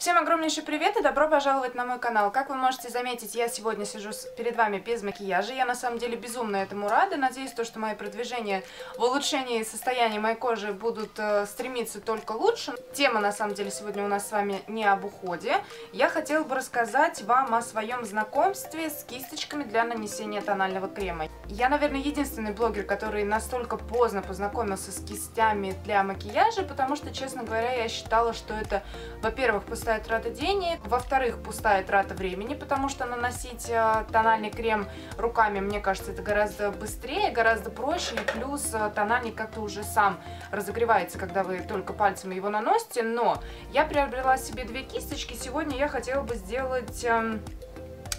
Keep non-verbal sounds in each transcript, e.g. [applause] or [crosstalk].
Всем огромнейший привет и добро пожаловать на мой канал. Как вы можете заметить, я сегодня сижу перед вами без макияжа. Я на самом деле безумно этому рада. Надеюсь, то, что мои продвижения в улучшении состояния моей кожи будут э, стремиться только лучше. Тема на самом деле сегодня у нас с вами не об уходе. Я хотела бы рассказать вам о своем знакомстве с кисточками для нанесения тонального крема. Я, наверное, единственный блогер, который настолько поздно познакомился с кистями для макияжа, потому что, честно говоря, я считала, что это, во-первых, пустая пустая трата денег, во-вторых, пустая трата времени, потому что наносить э, тональный крем руками, мне кажется, это гораздо быстрее, гораздо проще, и плюс э, тональник как-то уже сам разогревается, когда вы только пальцами его наносите, но я приобрела себе две кисточки, сегодня я хотела бы сделать эм,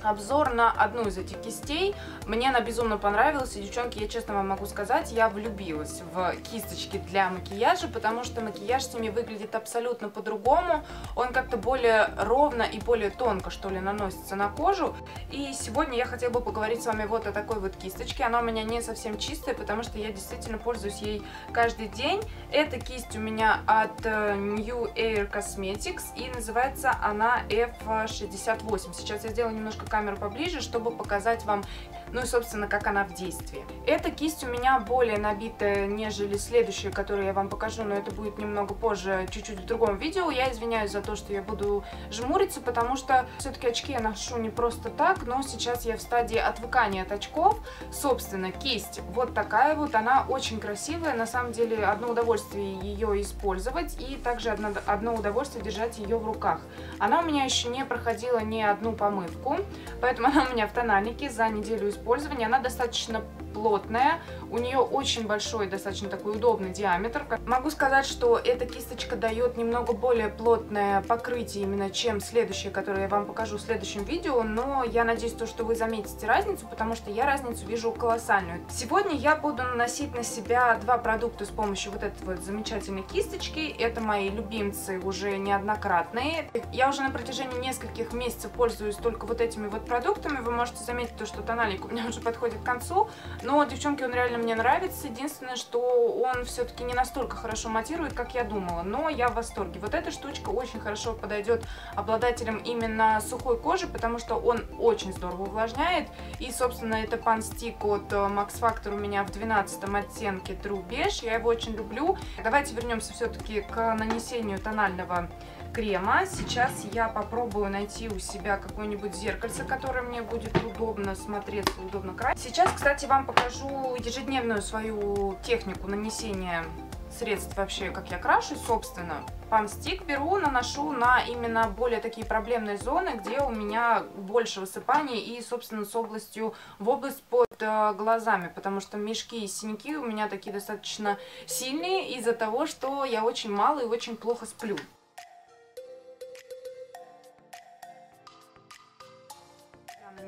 обзор на одну из этих кистей. Мне она безумно понравилась, и, девчонки, я честно вам могу сказать, я влюбилась в кисточки для макияжа, потому что макияж с ними выглядит абсолютно по-другому. Он как-то более ровно и более тонко, что ли, наносится на кожу. И сегодня я хотела бы поговорить с вами вот о такой вот кисточке. Она у меня не совсем чистая, потому что я действительно пользуюсь ей каждый день. Эта кисть у меня от э, New Air Cosmetics, и называется она F68. Сейчас я сделаю немножко камеру поближе, чтобы показать вам, ну и, собственно, как она в действии. Эта кисть у меня более набитая, нежели следующая, которую я вам покажу, но это будет немного позже, чуть-чуть в другом видео. Я извиняюсь за то, что я буду жмуриться, потому что все-таки очки я ношу не просто так, но сейчас я в стадии отвыкания от очков. Собственно, кисть вот такая вот, она очень красивая, на самом деле одно удовольствие ее использовать и также одно, одно удовольствие держать ее в руках. Она у меня еще не проходила ни одну помывку, Поэтому [laughs] она у меня в тональнике за неделю использования. Она достаточно плотная, у нее очень большой, достаточно такой удобный диаметр. Могу сказать, что эта кисточка дает немного более плотное покрытие именно, чем следующая, которую я вам покажу в следующем видео, но я надеюсь, то, что вы заметите разницу, потому что я разницу вижу колоссальную. Сегодня я буду наносить на себя два продукта с помощью вот этой вот замечательной кисточки. Это мои любимцы уже неоднократные. Я уже на протяжении нескольких месяцев пользуюсь только вот этими вот продуктами. Вы можете заметить то, что тональник у меня [laughs] уже подходит к концу, но, девчонки, он реально мне нравится. Единственное, что он все-таки не настолько хорошо матирует, как я думала. Но я в восторге. Вот эта штучка очень хорошо подойдет обладателям именно сухой кожи, потому что он очень здорово увлажняет. И, собственно, это панстик от э, Max Factor у меня в 12 оттенке True Beige. Я его очень люблю. Давайте вернемся все-таки к нанесению тонального крема. Сейчас я попробую найти у себя какое-нибудь зеркальце, которое мне будет удобно смотреться, удобно красить. Сейчас, кстати, вам покажу ежедневную свою технику нанесения средств вообще, как я крашусь, собственно. Панстик беру, наношу на именно более такие проблемные зоны, где у меня больше высыпаний и, собственно, с областью, в область под э, глазами, потому что мешки и синяки у меня такие достаточно сильные из-за того, что я очень мало и очень плохо сплю.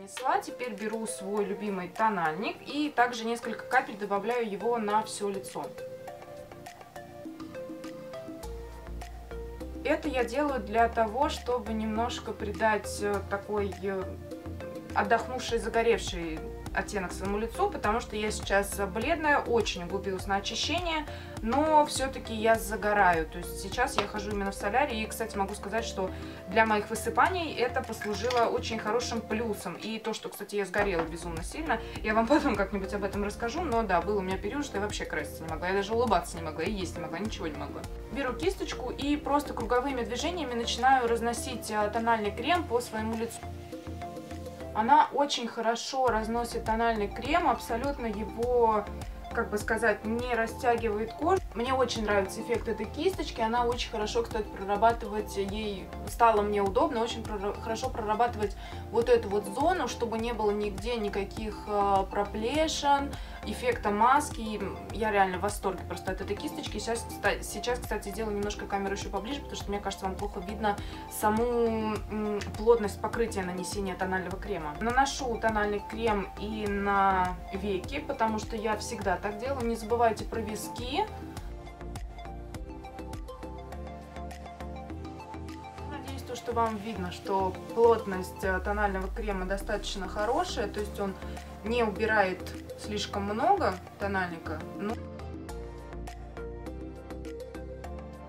Нанесла. Теперь беру свой любимый тональник и также несколько капель добавляю его на все лицо. Это я делаю для того, чтобы немножко придать э, такой э, отдохнувший, загоревший оттенок своему лицу, потому что я сейчас бледная, очень углубилась на очищение, но все-таки я загораю. То есть сейчас я хожу именно в солярий. И, кстати, могу сказать, что для моих высыпаний это послужило очень хорошим плюсом. И то, что, кстати, я сгорела безумно сильно, я вам [laughs] потом как-нибудь об этом расскажу. Но да, был у меня период, что я вообще краситься не могла. Я даже улыбаться не могла, и есть не могла, ничего не могла. Беру кисточку и просто круговыми движениями начинаю разносить а, тональный крем по своему лицу. Она очень хорошо разносит тональный крем, абсолютно его, как бы сказать, не растягивает кожу. Мне очень нравится эффект этой кисточки, она очень хорошо, кстати, прорабатывать, ей стало мне удобно, очень хорошо прорабатывать вот эту вот зону, чтобы не было нигде никаких э, проплешин, эффекта маски. Я реально в восторге просто от этой кисточки. Сейчас, сейчас, кстати, сделаю немножко камеру еще поближе, потому что, мне кажется, вам плохо видно саму плотность покрытия нанесения тонального крема. Наношу тональный крем и на веки, потому что я всегда так делаю. Не забывайте про виски. Что вам видно, что плотность э, тонального крема достаточно хорошая, то есть он не убирает слишком много тональника. Но...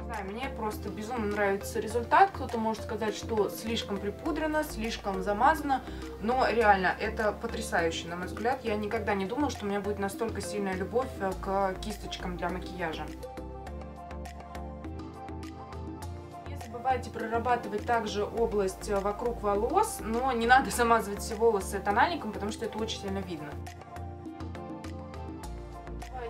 Да, мне просто безумно нравится результат. Кто-то может сказать, что слишком припудрено, слишком замазано, но реально это потрясающе, на мой взгляд. Я никогда не думала, что у меня будет настолько сильная любовь э, к кисточкам для макияжа. Не забывайте прорабатывать также область э, вокруг волос, но не надо [laughs] замазывать все волосы тональником, потому что это очень сильно видно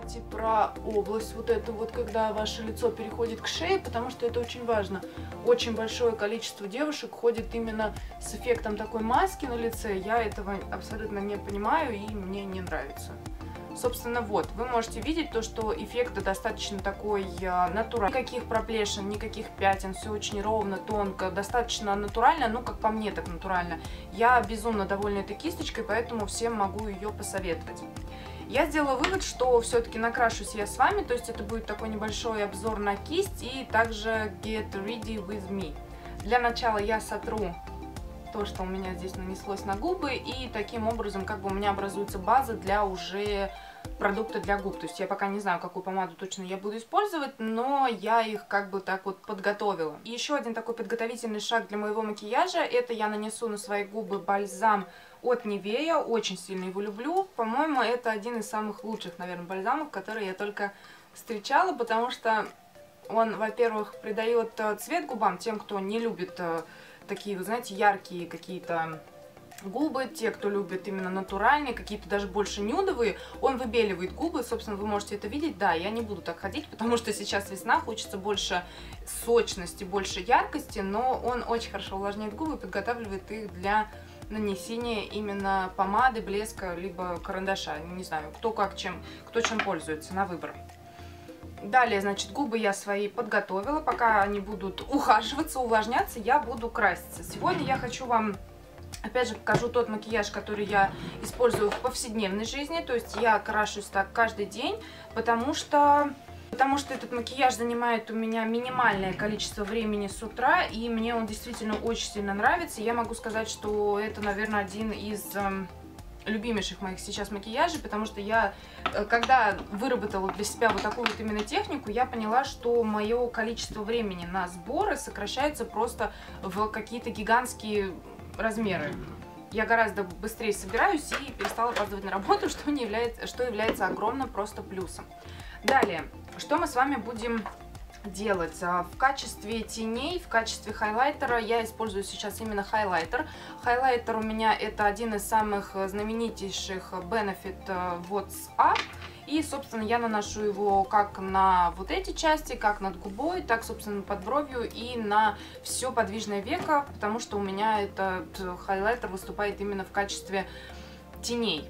говорите про область вот эту вот, когда ваше лицо переходит к шее, потому что это очень важно. Очень большое количество девушек ходит именно с эффектом такой маски на лице. Я этого абсолютно не понимаю и мне не нравится. Собственно, вот, вы можете видеть то, что эффект достаточно такой а, натуральный. Никаких проплешин, никаких пятен, все очень ровно, тонко, достаточно натурально, ну, как по мне, так натурально. Я безумно довольна этой кисточкой, поэтому всем могу ее посоветовать. Я сделала вывод, что все-таки накрашусь я с вами, то есть это будет такой небольшой обзор на кисть и также get ready with me. Для начала я сотру то, что у меня здесь нанеслось на губы, и таким образом как бы у меня образуется база для уже продукта для губ. То есть я пока не знаю, какую помаду точно я буду использовать, но я их как бы так вот подготовила. И еще один такой подготовительный шаг для моего макияжа, это я нанесу на свои губы бальзам от Нивея, очень сильно его люблю. По-моему, это один из самых лучших, наверное, бальзамов, которые я только встречала, потому что он, во-первых, придает э, цвет губам тем, кто не любит э, такие, вы знаете, яркие какие-то губы, те, кто любит именно натуральные, какие-то даже больше нюдовые, он выбеливает губы, собственно, вы можете это видеть, да, я не буду так ходить, [laughs] потому что сейчас весна, хочется больше сочности, больше яркости, но он очень хорошо увлажняет губы, подготавливает их для нанесения именно помады, блеска, либо карандаша, не знаю, кто как чем, кто чем пользуется, на выбор. Далее, значит, губы я свои подготовила, пока они будут ухаживаться, увлажняться, я буду краситься. Сегодня я хочу вам Опять же покажу тот макияж, который я использую в повседневной жизни. То есть я крашусь так каждый день, потому что... Потому что этот макияж занимает у меня минимальное количество времени с утра, и мне он действительно очень сильно нравится. Я могу сказать, что это, наверное, один из э, любимейших моих сейчас макияжей, потому что я, э, когда выработала для себя вот такую вот именно технику, я поняла, что мое количество времени на сборы сокращается просто в какие-то гигантские размеры. Я гораздо быстрее собираюсь и перестала опаздывать на работу, [laughs] что, не является, что является огромным просто плюсом. Далее, что мы с вами будем делать. А, в качестве теней, в качестве хайлайтера я использую сейчас именно хайлайтер. Хайлайтер у меня это один из самых знаменитейших Benefit э, What's Up. И, собственно, я наношу его как на вот эти части, как над губой, так, собственно, под бровью и на все подвижное веко, потому что у меня этот хайлайтер выступает именно в качестве теней.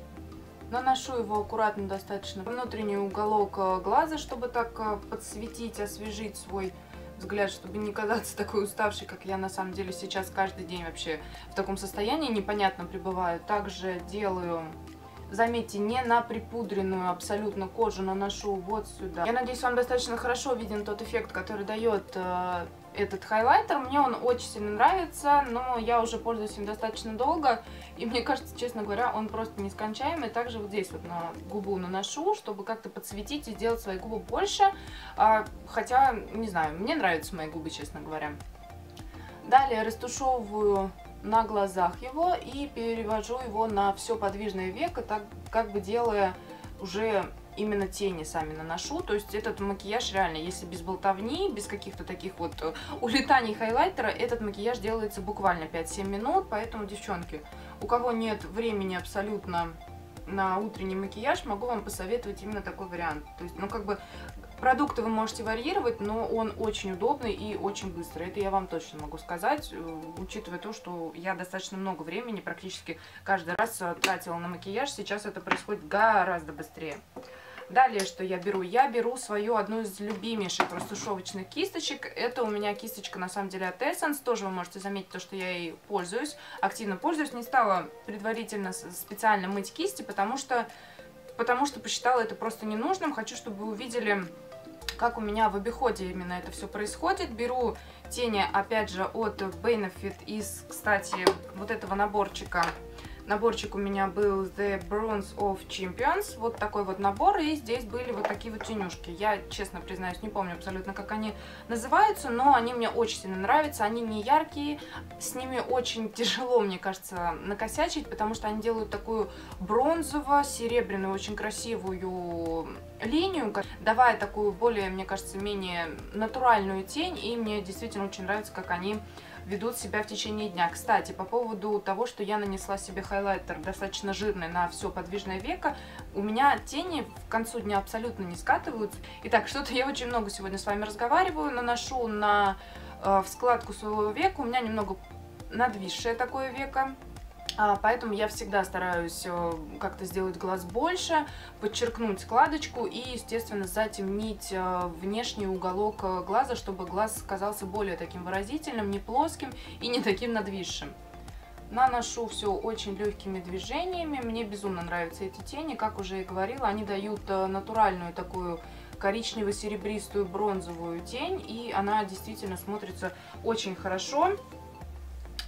Наношу его аккуратно достаточно внутренний уголок э, глаза, чтобы так э, подсветить, освежить свой взгляд, чтобы не казаться такой уставшей, как я на самом деле сейчас каждый день вообще в таком состоянии непонятно пребываю. Также делаю Заметьте, не на припудренную абсолютно кожу наношу вот сюда. Я надеюсь, вам достаточно хорошо виден тот эффект, который дает э, этот хайлайтер. Мне он очень сильно нравится, но я уже пользуюсь им достаточно долго. И мне кажется, честно говоря, он просто нескончаемый. Также вот здесь вот на губу наношу, чтобы как-то подсветить и сделать свои губы больше. А, хотя, не знаю, мне нравятся мои губы, честно говоря. Далее растушевываю на глазах его и перевожу его на все подвижное веко, так как бы делая уже именно тени сами наношу. То есть этот макияж реально, если без болтовни, без каких-то таких вот э, улетаний хайлайтера, этот макияж делается буквально 5-7 минут. Поэтому, девчонки, у кого нет времени абсолютно на утренний макияж, могу вам посоветовать именно такой вариант. То есть, ну, как бы, продукты вы можете варьировать, но он очень удобный и очень быстрый. Это я вам точно могу сказать, э, учитывая то, что я достаточно много времени, практически каждый раз э, тратила на макияж. Сейчас это происходит гораздо быстрее. Далее, что я беру? Я беру свою одну из любимейших растушевочных кисточек. Это у меня кисточка, на самом деле, от Essence. Тоже вы можете заметить то, что я ей пользуюсь, активно пользуюсь. Не стала предварительно специально мыть кисти, потому что, потому что посчитала это просто ненужным. Хочу, чтобы вы увидели как у меня в обиходе именно это все происходит. Беру тени, опять же, от Benefit из, кстати, вот этого наборчика Наборчик у меня был The Bronze of Champions. Вот такой вот набор. И здесь были вот такие вот тенюшки. Я, честно признаюсь, не помню абсолютно, как они называются, но они мне очень сильно нравятся. Они не яркие. С ними очень тяжело, мне кажется, накосячить, потому что они делают такую бронзово-серебряную, очень красивую линию, давая такую более, мне кажется, менее натуральную тень. И мне действительно очень нравится, как они ведут себя в течение дня. Кстати, по поводу того, что я нанесла себе хайлайтер достаточно жирный на все подвижное веко, у меня тени в концу дня абсолютно не скатываются. Итак, что-то я очень много сегодня с вами разговариваю, наношу на э, в складку своего века, у меня немного надвисшее такое веко, поэтому я всегда стараюсь э, как-то сделать глаз больше, подчеркнуть складочку и, естественно, затемнить э, внешний уголок э, глаза, чтобы глаз казался более таким выразительным, не плоским и не таким надвисшим. Наношу все очень легкими движениями. Мне безумно нравятся эти тени. Как уже и говорила, они дают натуральную такую коричнево-серебристую бронзовую тень. И она действительно смотрится очень хорошо.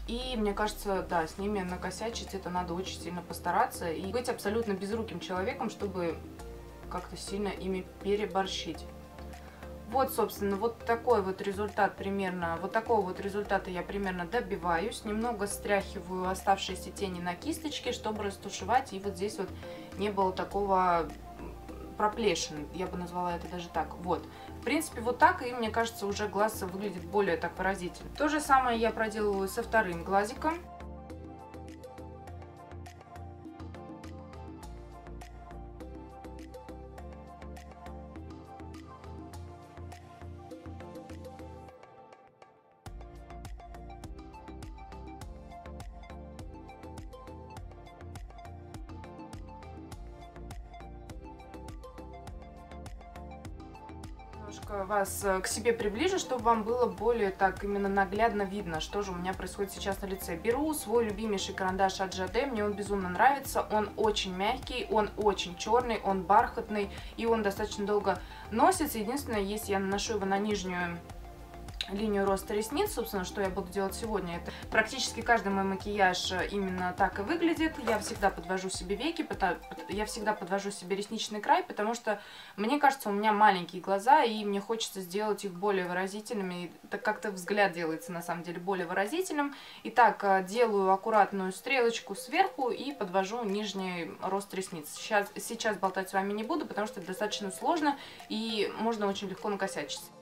И мне кажется, да, с ними накосячить это надо очень сильно постараться и быть абсолютно безруким человеком, чтобы как-то сильно ими переборщить. Вот, собственно, вот такой вот результат примерно, вот такого вот результата я примерно добиваюсь. Немного стряхиваю оставшиеся тени на кисточке, чтобы растушевать. И вот здесь вот не было такого проплешин, я бы назвала это даже так. Вот принципе, вот так, и мне кажется, уже глаз выглядит более так выразительно. То же самое я проделываю со вторым глазиком. Вас э, к себе приближу, чтобы вам было более так именно наглядно видно, что же у меня происходит сейчас на лице. Беру свой любимейший карандаш от Jade, мне он безумно нравится, он очень мягкий, он очень черный, он бархатный и он достаточно долго носится. Единственное, если я наношу его на нижнюю линию роста ресниц, собственно, что я буду делать сегодня. Это практически каждый мой макияж э, именно так и выглядит. Я всегда подвожу себе веки, я всегда подвожу себе ресничный край, потому что, мне кажется, у меня маленькие глаза, и мне хочется сделать их более выразительными. Так как-то взгляд делается, на самом деле, более выразительным. Итак, э, делаю аккуратную стрелочку сверху и подвожу нижний рост ресниц. Сейчас, сейчас болтать с вами не буду, потому что это достаточно сложно, и можно очень легко накосячиться.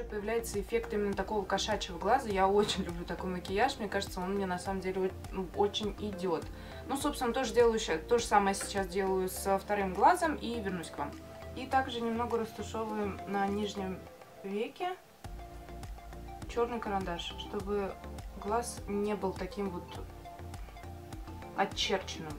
Уже появляется эффект именно такого кошачьего глаза. Я очень люблю такой макияж. Мне кажется, он мне на самом деле ну, очень идет. Ну, собственно, тоже делаю то же самое сейчас делаю со вторым глазом и вернусь к вам. И также немного растушевываем на нижнем веке черный карандаш, чтобы глаз не был таким вот отчерченным.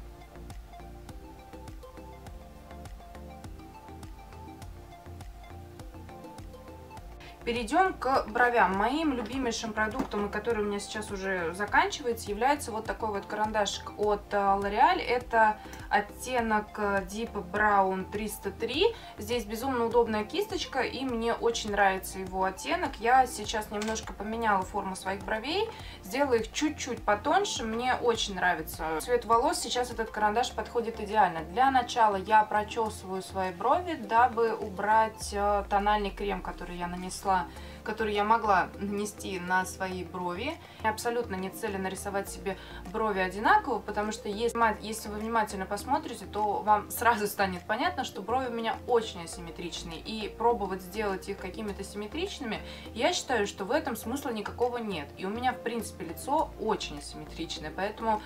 Перейдем к бровям. Моим любимейшим продуктом, который у меня сейчас уже заканчивается, является вот такой вот карандашик от э, L'Oreal. Это оттенок э, Deep Brown 303. Здесь безумно удобная кисточка, и мне очень нравится его оттенок. Я сейчас немножко поменяла форму своих бровей, сделала их чуть-чуть потоньше. Мне очень нравится цвет волос. Сейчас этот карандаш подходит идеально. Для начала я прочесываю свои брови, дабы убрать э, тональный крем, который я нанесла нанесла, который я могла нанести на свои брови. Я абсолютно не цели нарисовать себе брови одинаково, потому что если, если вы внимательно посмотрите, то вам сразу станет понятно, что брови у меня очень асимметричные. И пробовать сделать их какими-то симметричными, я считаю, что в этом смысла никакого нет. И у меня, в принципе, лицо очень асимметричное, поэтому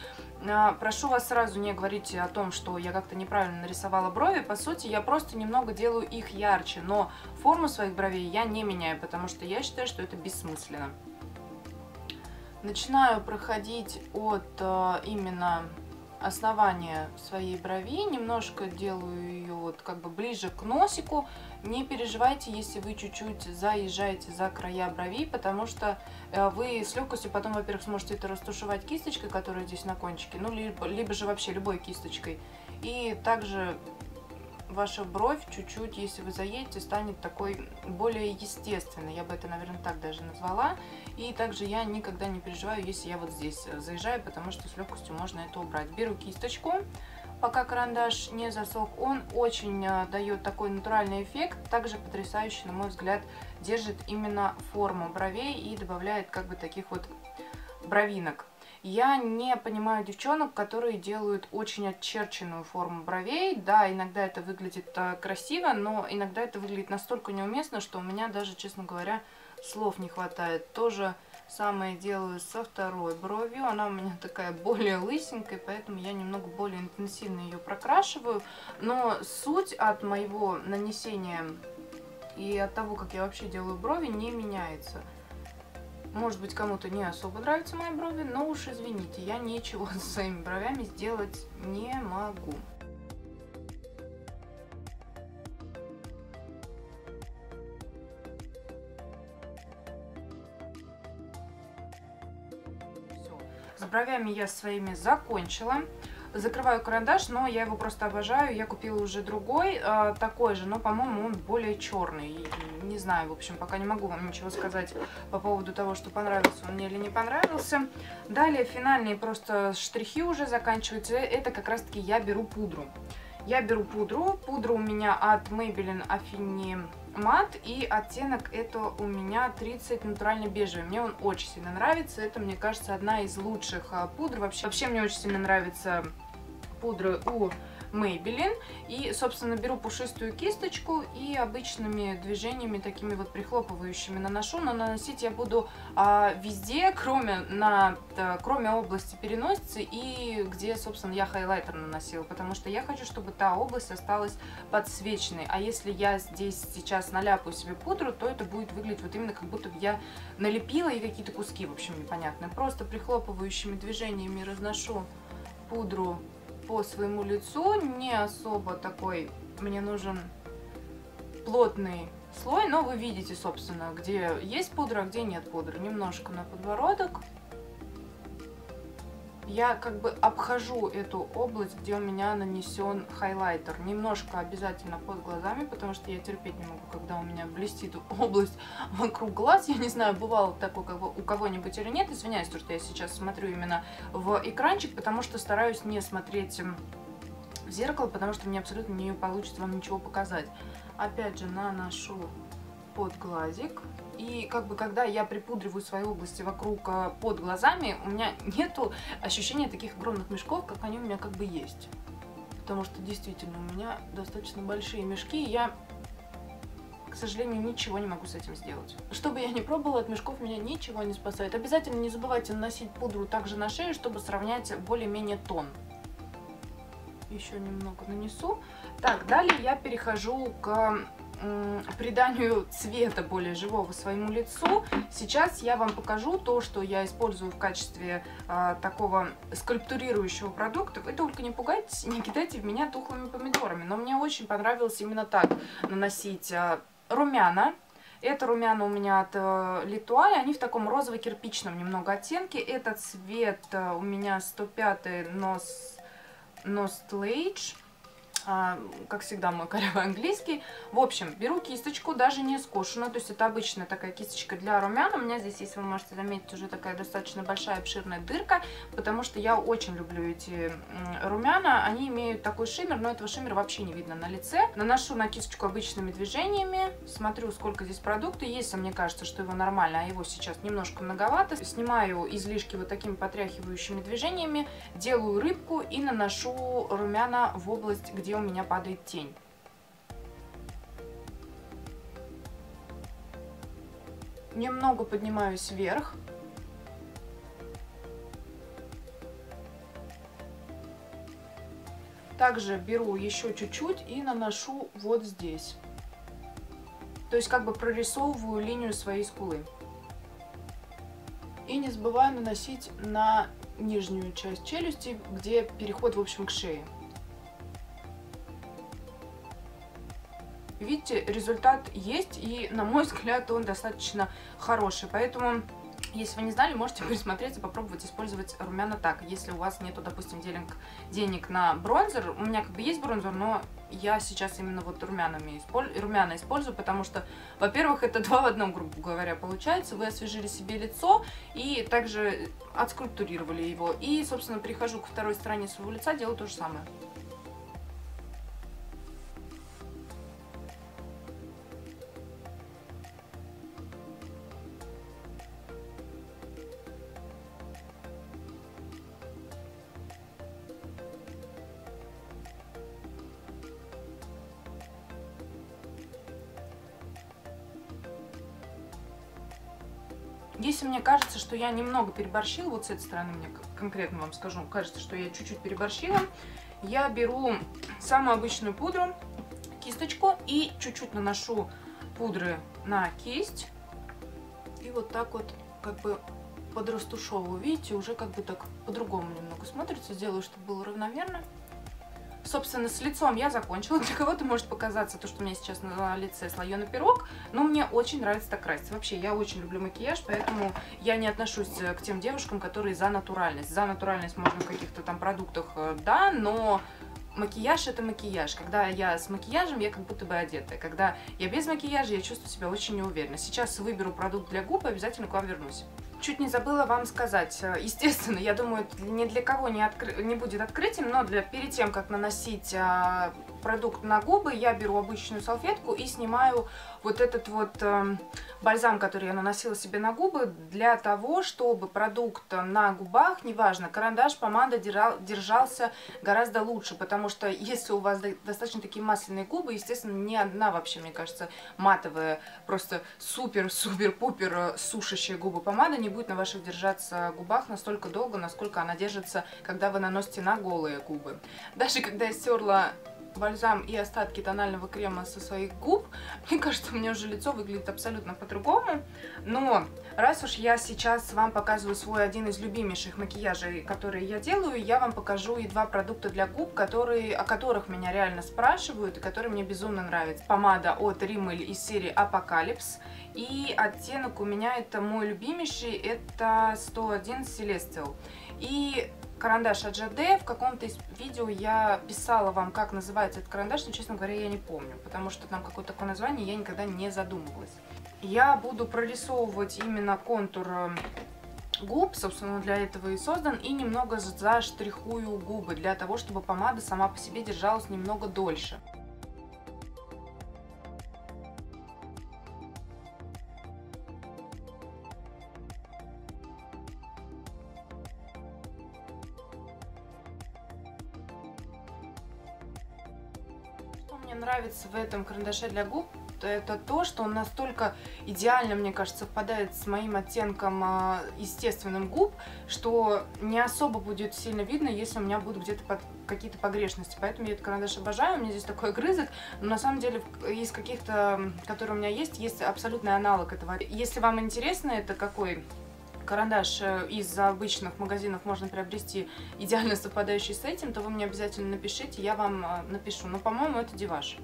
а, прошу вас сразу не говорить о том, что я как-то неправильно нарисовала брови. По сути, я просто немного делаю их ярче, но форму своих бровей я не меняю, потому что я считаю, что это бессмысленно. Начинаю проходить от э, именно основание своей брови, немножко делаю ее вот как бы ближе к носику. Не переживайте, если вы чуть-чуть заезжаете за края бровей, потому что э, вы с легкостью потом, во-первых, сможете это растушевать кисточкой, которая здесь на кончике, ну, либо, либо же вообще любой кисточкой. И также ваша бровь чуть-чуть, если вы заедете, станет такой более естественной. Я бы это, наверное, так даже назвала. И также я никогда не переживаю, если я вот здесь заезжаю, потому что с легкостью можно это убрать. Беру кисточку, пока карандаш не засох. Он очень э, дает такой натуральный эффект. Также потрясающе, на мой взгляд, держит именно форму бровей и добавляет как бы таких вот бровинок. Я не понимаю девчонок, которые делают очень отчерченную форму бровей. Да, иногда это выглядит э, красиво, но иногда это выглядит настолько неуместно, что у меня даже, честно говоря, слов не хватает. Тоже самое делаю со второй бровью. Она у меня [laughs] такая более лысенькая, поэтому я немного более интенсивно ее прокрашиваю. Но суть от моего нанесения и от того, как я вообще делаю брови, не меняется. Может быть, кому-то не особо нравятся мои брови, но уж извините, я ничего [laughs] с своими бровями сделать не могу. С бровями я своими закончила. Закрываю карандаш, но я его просто обожаю. Я купила уже другой, э, такой же, но, по-моему, он более черный. Не знаю, в общем, пока не могу вам ничего сказать по поводу того, что понравился он мне или не понравился. Далее финальные просто штрихи уже заканчиваются. Это как раз-таки я беру пудру. Я беру пудру. Пудра у меня от Maybelline Affinity мат и оттенок это у меня 30 натурально бежевый. Мне он очень сильно нравится. Это, мне кажется, одна из лучших а, пудр. Вообще, вообще мне очень сильно нравится пудры у Maybelline. И, собственно, беру пушистую кисточку и обычными движениями, такими вот прихлопывающими наношу. Но наносить я буду а, везде, кроме, на, да, кроме области переносицы и где, собственно, я хайлайтер наносила. Потому что я хочу, чтобы та область осталась подсвеченной. А если я здесь сейчас наляпаю себе пудру, то это будет выглядеть вот именно как будто бы я налепила и какие-то куски, в общем, непонятные. Просто прихлопывающими движениями разношу пудру по своему лицу. Не особо такой мне нужен плотный слой, но вы видите, собственно, где есть пудра, а где нет пудры. Немножко на подбородок я как бы обхожу эту область, где у меня нанесен хайлайтер. Немножко обязательно под глазами, потому что я терпеть не могу, когда у меня блестит [laughs] область вокруг глаз. Я не знаю, бывало такое у кого-нибудь или нет. Извиняюсь, то, что я сейчас смотрю именно в экранчик, потому что стараюсь не смотреть в зеркало, потому что мне абсолютно не получится вам ничего показать. Опять же, наношу под глазик. И как бы когда я припудриваю свои области вокруг э, под глазами, у меня нету ощущения таких огромных мешков, как они у меня как бы есть. Потому что действительно у меня достаточно большие мешки, и я, к сожалению, ничего не могу с этим сделать. Что бы я ни пробовала, от мешков меня ничего не спасает. Обязательно не забывайте наносить пудру также на шею, чтобы сравнять более-менее тон. Еще немного нанесу. Так, далее я перехожу к [laughs] приданию цвета более живого своему лицу. Сейчас я вам покажу то, что я использую в качестве а, такого скульптурирующего продукта. Вы только не пугайтесь, не кидайте в меня тухлыми помидорами. Но мне очень понравилось именно так наносить а, румяна. Это румяна у меня от э, Литуаль, они в таком розово-кирпичном немного оттенке. Это цвет э, у меня 105 Nos, Nostlage. А, как всегда, мой корявый английский. В общем, беру кисточку, даже не скошенную, то есть это обычная такая кисточка для румян. У меня здесь, если вы можете заметить, уже такая достаточно большая обширная дырка, потому что я очень люблю эти румяна. Они имеют такой шиммер, но этого шиммера вообще не видно на лице. Наношу на кисточку обычными движениями, смотрю, сколько здесь продукта. Если мне кажется, что его нормально, а его сейчас немножко многовато, снимаю излишки вот такими потряхивающими движениями, делаю рыбку и наношу румяна в область, где у меня падает тень. Немного поднимаюсь вверх. Также беру еще чуть-чуть и наношу вот здесь. То есть как бы прорисовываю линию своей скулы. И не забываю наносить на нижнюю часть челюсти, где переход, в общем, к шее. Видите, результат есть, и, на мой взгляд, он достаточно хороший. Поэтому, если вы не знали, можете присмотреть и попробовать использовать румяна так. Если у вас нету, допустим, денег, денег на бронзер, у меня как бы есть бронзер, но я сейчас именно вот румянами использую, румяна использую, потому что, во-первых, это два в одном, грубо говоря, получается. Вы освежили себе лицо и также отскульптурировали его. И, собственно, перехожу к второй стороне своего лица, делаю то же самое. Если мне кажется, что я немного переборщила, вот с этой стороны мне конкретно вам скажу, кажется, что я чуть-чуть переборщила, я беру самую обычную пудру, кисточку и чуть-чуть наношу пудры на кисть. И вот так вот как бы подрастушевываю. Видите, уже как бы так по-другому немного смотрится. Сделаю, чтобы было равномерно. Собственно, с лицом я закончила. [laughs] Для кого-то может показаться то, что у меня сейчас на лице слоеный пирог, но мне очень нравится так краситься. Вообще, я очень люблю макияж, поэтому я не отношусь э, к тем девушкам, которые за натуральность. За натуральность можно в каких-то там продуктах, э, да, но макияж это макияж. Когда я с макияжем, я как будто бы одетая. Когда я без макияжа, я чувствую себя очень неуверенно. Сейчас выберу продукт для губ и обязательно к вам вернусь. Чуть не забыла вам сказать. Э, естественно, я думаю, ни для кого не, откры... не будет открытием, но для... перед тем, как наносить а, продукт на губы, я беру обычную салфетку и снимаю вот этот вот э, бальзам, который я наносила себе на губы, для того, чтобы продукт на губах, неважно, карандаш, помада держал, держался гораздо лучше, потому что если у вас достаточно такие масляные губы, естественно, ни одна вообще, мне кажется, матовая, просто супер-супер-пупер э, сушащая губы помада не будет на ваших держаться губах настолько долго, насколько она держится, когда вы наносите на голые губы. Даже когда я стерла бальзам и остатки тонального крема со своих губ, [laughs] мне кажется, у меня уже лицо выглядит абсолютно по-другому. Но раз уж я сейчас вам показываю свой один из любимейших макияжей, которые я делаю, я вам покажу и два продукта для губ, которые, о которых меня реально спрашивают и которые мне безумно нравятся. Помада от Rimmel из серии Apocalypse. И оттенок у меня это мой любимейший, это 101 Celestial. И карандаш от В каком-то из видео я писала вам, как называется этот карандаш, но, честно говоря, я не помню, потому что там какое-то такое название, я никогда не задумывалась. Я буду прорисовывать именно контур э, губ, собственно, для этого и создан, и немного заштрихую губы, для того, чтобы помада сама по себе держалась немного дольше. В этом карандаше для губ, это то, что он настолько идеально, мне кажется, совпадает с моим оттенком э, естественным губ, что не особо будет сильно видно, если у меня будут где-то какие-то погрешности. Поэтому я этот карандаш обожаю, у меня здесь такой грызок, но на самом деле из каких-то, которые у меня есть, есть абсолютный аналог этого. Если вам интересно, это какой карандаш э, из обычных магазинов можно приобрести идеально совпадающий с этим, то вы мне обязательно напишите, я вам э, напишу. Но, по-моему, это Диваш.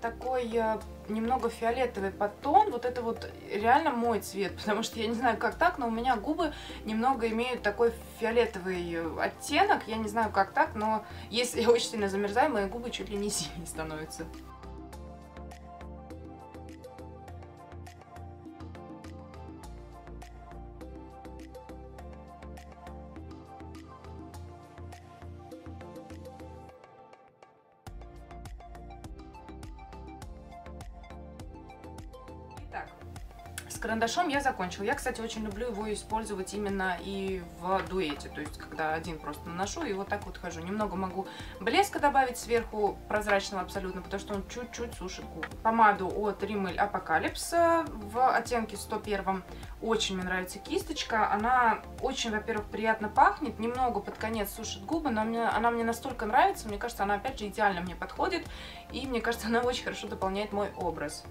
Такой э, немного фиолетовый подтон. Вот это вот реально мой цвет, [laughs] потому что я не знаю, как так, но у меня губы немного имеют такой фиолетовый оттенок. Я не знаю, как так, но если я очень сильно замерзаю, мои губы чуть ли не синие [laughs] становятся. Карандашом я закончила. Я, кстати, очень люблю его использовать именно и в дуэте. То есть, когда один просто наношу и вот так вот хожу. Немного могу блеска добавить сверху, прозрачного абсолютно, потому что он чуть-чуть сушит губы. Помаду от Rimmel Apocalypse в оттенке 101. Очень мне нравится кисточка. Она очень, во-первых, приятно пахнет. Немного под конец сушит губы, но мне, она мне настолько нравится. Мне кажется, она, опять же, идеально мне подходит. И мне кажется, она очень хорошо дополняет мой образ.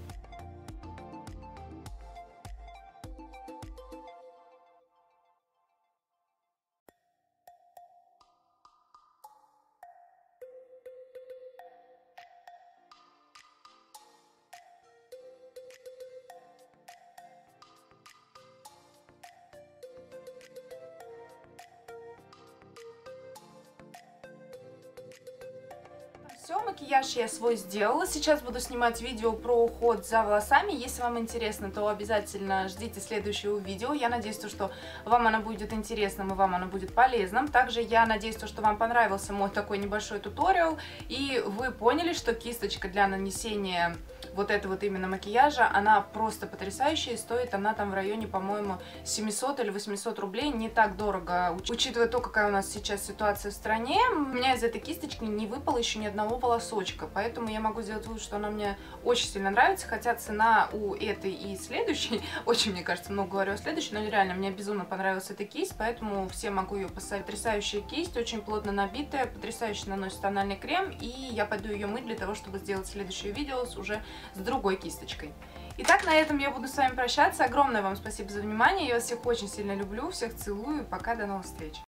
Свой сделала. Сейчас буду снимать видео про уход за волосами. Если вам интересно, то обязательно ждите следующего видео. Я надеюсь, что вам оно будет интересным и вам оно будет полезным. Также я надеюсь, что вам понравился мой такой небольшой туториал. И вы поняли, что кисточка для нанесения вот это вот именно макияжа, она просто потрясающая. Стоит она там в районе, по-моему, 700 или 800 рублей. Не так дорого, учитывая то, какая у нас сейчас ситуация в стране. У меня из этой кисточки не выпало еще ни одного волосочка. Поэтому я могу сделать вывод, что она мне очень сильно нравится. Хотя цена у этой и следующей, [laughs] очень, мне кажется, много говорю о следующей, но реально мне безумно понравилась эта кисть, поэтому всем могу ее поставить. Потрясающая кисть, очень плотно набитая, потрясающе наносит тональный крем. И я пойду ее мыть для того, чтобы сделать следующее видео уже с другой кисточкой. Итак, на этом я буду с вами прощаться. Огромное вам спасибо за внимание. Я вас всех очень сильно люблю, всех целую. Пока, до новых встреч.